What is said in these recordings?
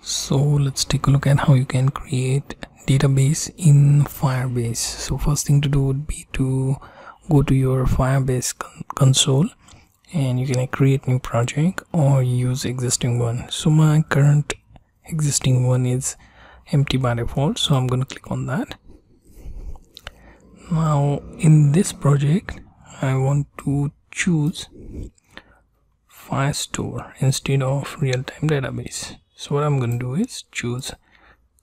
so let's take a look at how you can create database in firebase. So first thing to do would be to go to your firebase con console and you can create new project or use existing one. So my current existing one is empty by default so i'm going to click on that. Now in this project i want to choose firestore instead of real-time database so what i'm going to do is choose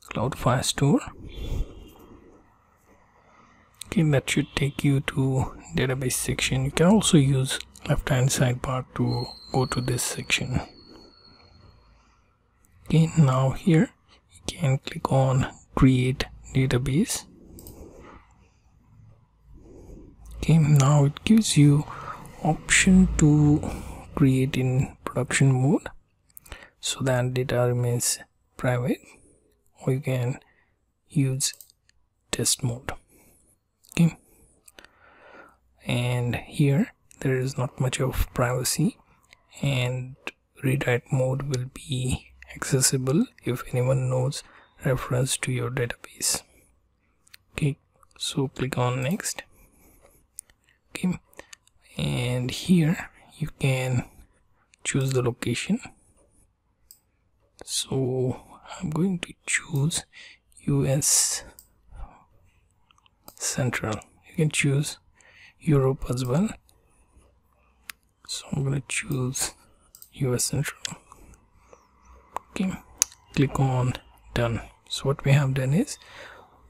cloud firestore okay that should take you to database section. You can also use left hand sidebar to go to this section. Okay now here you can click on create database. Okay now it gives you option to create in production mode so that data remains private. Or you can use test mode. Okay. And here there is not much of privacy. And read write mode will be accessible if anyone knows reference to your database. Okay. So click on next. Okay. And here you can choose the location so I'm going to choose US Central. You can choose Europe as well. So I'm going to choose US Central. Okay click on done. So what we have done is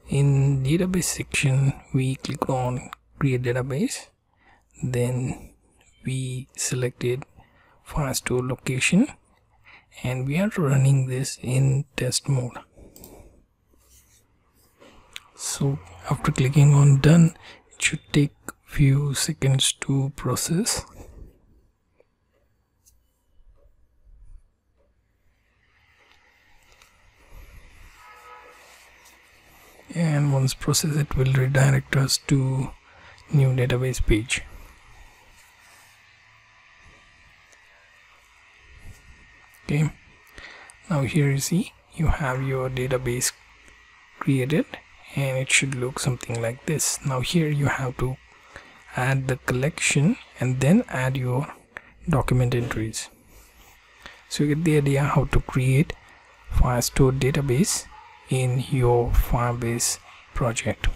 in database section we click on create database. Then we selected firestore location and we are running this in test mode. So after clicking on done it should take few seconds to process. And once processed it will redirect us to new database page okay now here you see you have your database created and it should look something like this. Now here you have to add the collection and then add your document entries. So you get the idea how to create firestore database in your firebase project